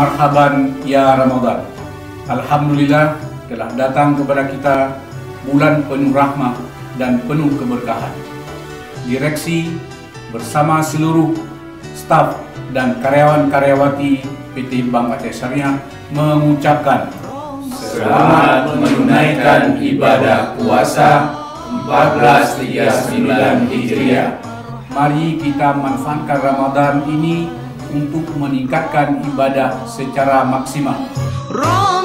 Marhaban ya Ramadan. Alhamdulillah telah datang kepada kita bulan penuh rahmah dan penuh keberkahan. Direksi bersama seluruh staf dan karyawan-karyawati PT Bank Aceh Syariah mengucapkan Selamat menunaikan ibadah puasa 1439 Hijriah. Mari kita manfaatkan Ramadan ini untuk meningkatkan ibadah secara maksimal. Ramadan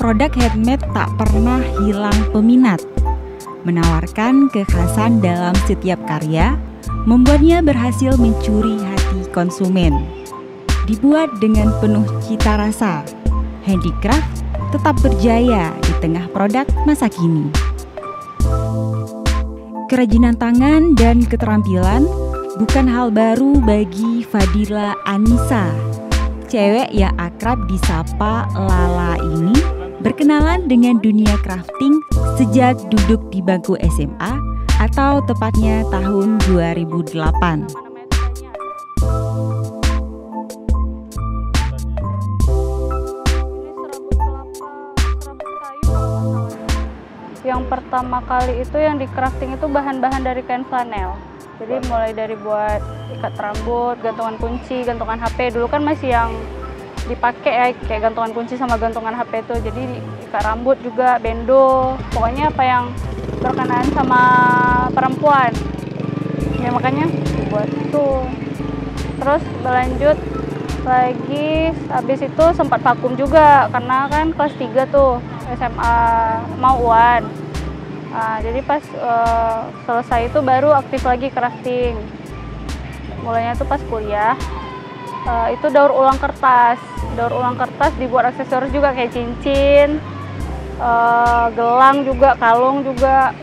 Produk handmade tak pernah hilang peminat. Menawarkan kekhasan dalam setiap karya, membuatnya berhasil mencuri hati konsumen. Dibuat dengan penuh cita rasa, handicraft tetap berjaya di tengah produk masa kini. Kerajinan tangan dan keterampilan bukan hal baru bagi Fadila Anissa. Cewek yang akrab disapa Lala ini berkenalan dengan dunia crafting sejak duduk di bangku SMA atau tepatnya tahun 2008. Yang pertama kali itu yang di crafting itu bahan-bahan dari kain flanel. Jadi mulai dari buat ikat rambut, gantungan kunci, gantungan HP. Dulu kan masih yang dipakai ya kayak gantungan kunci sama gantungan HP itu. Jadi ikat rambut juga, bendo. Pokoknya apa yang berkenaan sama perempuan. Ya makanya dibuat itu. Terus berlanjut lagi habis itu sempat vakum juga karena kan kelas 3 tuh SMA mau UAN. Nah, jadi pas eh, selesai itu baru aktif lagi crafting. Mulainya tuh pas kuliah. Eh, itu daur ulang kertas. Daur ulang kertas dibuat aksesoris juga kayak cincin, eh, gelang juga, kalung juga,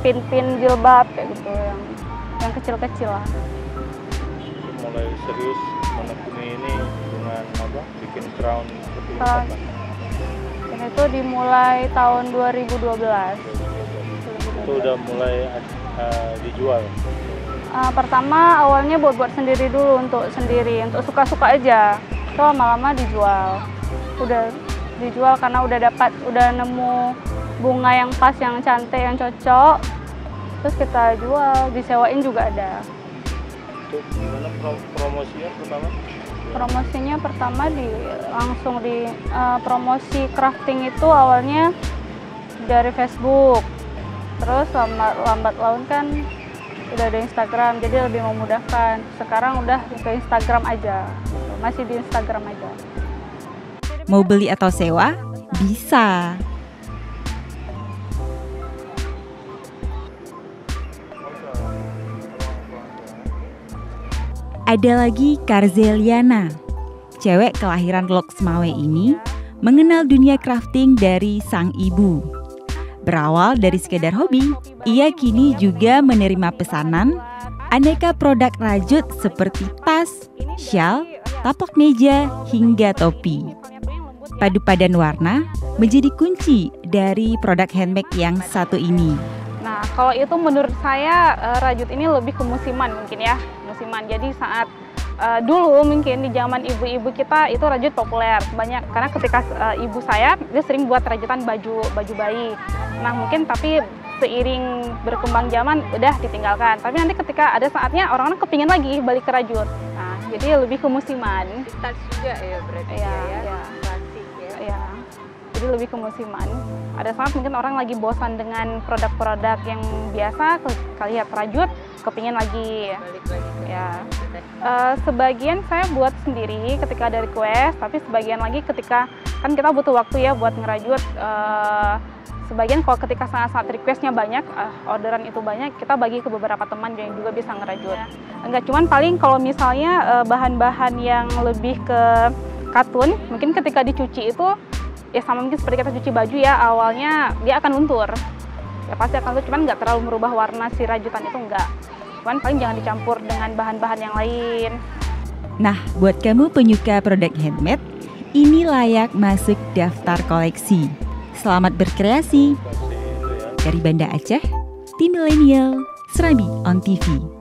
pin-pin jilbab kayak gitu yang yang kecil-kecil lah. mulai serius menekuni ini dengan apa bikin crown seperti? Dan itu dimulai tahun 2012. itu udah mulai uh, dijual Uh, pertama awalnya buat buat sendiri dulu untuk sendiri untuk suka-suka aja. So lama-lama dijual. Udah dijual karena udah dapat udah nemu bunga yang pas yang cantik yang cocok. Terus kita jual disewain juga ada. Itu gimana pro- promosinya pertama? Promosinya pertama di langsung di uh, promosi crafting itu awalnya dari Facebook. Terus lambat lambat laun kan udah ada Instagram jadi lebih memudahkan sekarang udah ke Instagram aja masih di Instagram aja Mau beli atau sewa? Bisa. Ada lagi Karzeliana. Cewek kelahiran Loksmawe ini mengenal dunia crafting dari sang ibu. Berawal dari sekedar hobi, ia kini juga menerima pesanan aneka produk rajut seperti tas, shawl, tapak meja, hingga topi. Padu padan warna menjadi kunci dari produk handmade yang satu ini. Nah, kalau itu menurut saya eh, rajut ini lebih ke musiman mungkin ya, musiman. Jadi saat eh, dulu mungkin di zaman ibu-ibu kita itu rajut populer banyak karena ketika eh, ibu saya dia sering buat rajutan baju baju bayi. Nah, mungkin tapi seiring berkembang zaman udah ditinggalkan. Tapi nanti ketika ada saatnya orang-orang kepingin lagi balik ke rajut. Nah, jadi lebih ke musiman. juga ya berarti Iya, ya, iya. klasik ya. Ya, jadi lebih ke musiman. Ada saat mungkin orang lagi bosan dengan produk-produk yang biasa, ke- kali lihat rajut, kepingin lagi. Balik lagi ke Ya. Eh, sebagian saya buat sendiri ketika ada request, tapi sebagian lagi ketika kan kita butuh waktu ya buat ngerajut eh, sebagian kalau ketika sangat-sangat requestnya banyak eh, orderan itu banyak kita bagi ke beberapa teman yang juga bisa ngerajut. Enggak cuman paling kalau misalnya bahan-bahan yang lebih ke katun mungkin ketika dicuci itu ya sama mungkin seperti kita cuci baju ya awalnya dia akan luntur. Ya pasti akan luntur cuman nggak terlalu merubah warna si rajutan itu enggak cuman paling jangan dicampur dengan bahan-bahan yang lain Nah, buat kamu penyuka produk handmade, ini layak masuk daftar koleksi. Selamat berkreasi. Dari Banda Aceh, tim milenial, Serabi on TV.